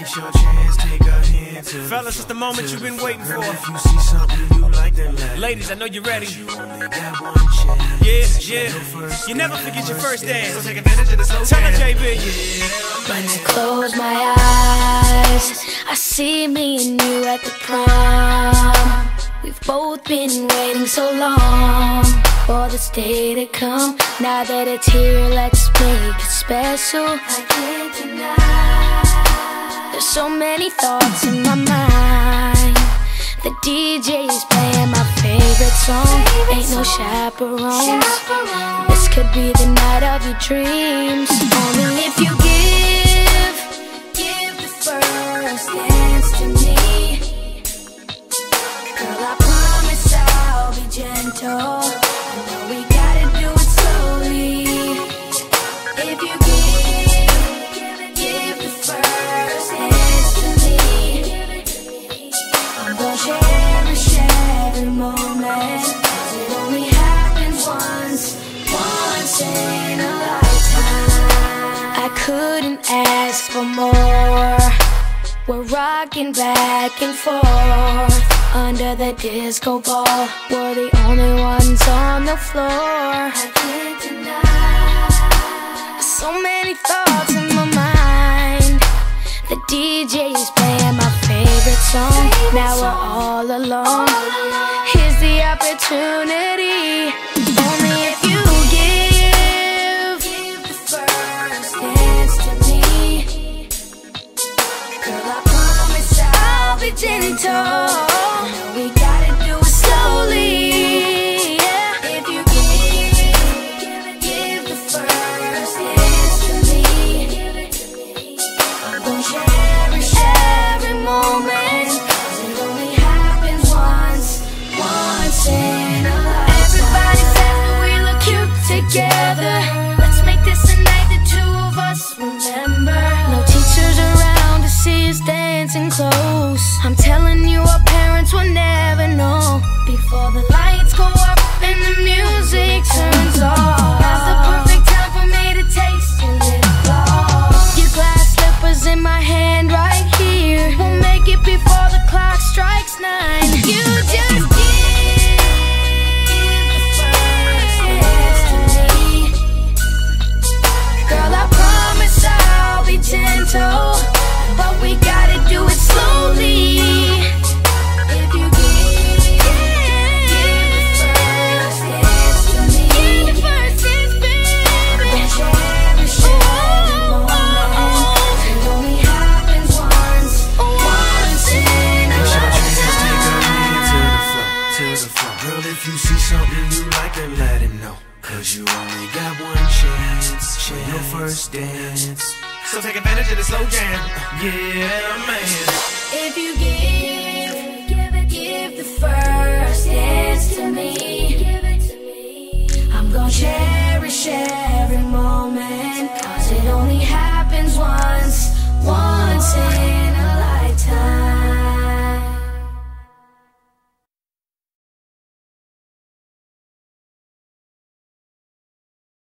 It's your chance, take a hand to Fellas, it's the moment you've been waiting for. If you see something you like, then let Ladies, I know you're ready. You only got one chance. Yeah, yeah. You never forget your first dance. So take advantage of the slow Tell her, jam. JB. When I close my eyes, I see me and you at the prom. We've both been waiting so long for this day to come. Now that it's here, let's make it special. I can't deny. So many thoughts in my mind. The DJ is playing my favorite song. Ain't no chaperones. This could be the night of your dreams. Only if you give, give the first dance to me. Girl, I promise I'll be gentle. Ask for more. We're rocking back and forth under the disco ball. We're the only ones on the floor. I can't deny. So many thoughts in my mind. The DJ is playing my favorite song. Now we're all alone. Here's the opportunity. Gentle. We gotta do it slowly. Yeah. If you give, give the first dance to me. Cherish every it only happens once, once in a lifetime. Everybody says we look cute together. Let's make this a night the two of us remember. No teachers around to see us dancing close. I'm telling something you like, let him know. Cause you only got one chance, chance. your first dance. So take advantage of this slow jam. Yeah, man. If you give, give it, the first dance to me. Give it to me. I'm gonna change